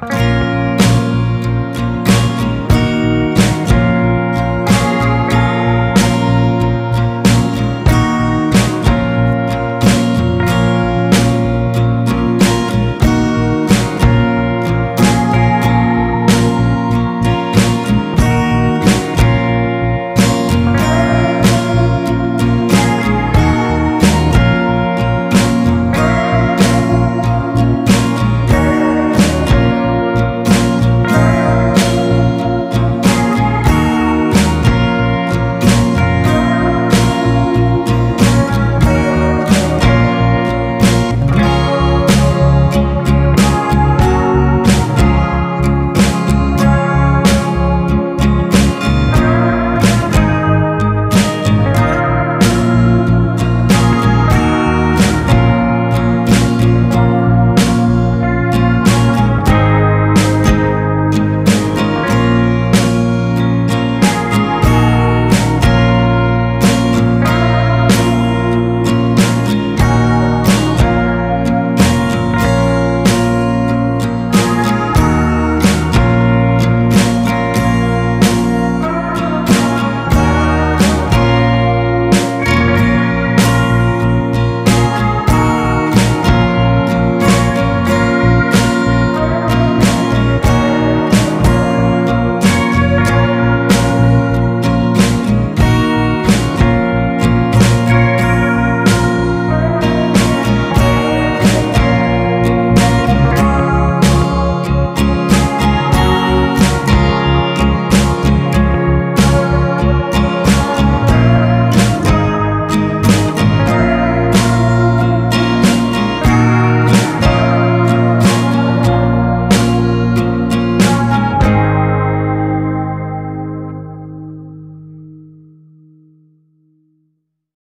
Bye.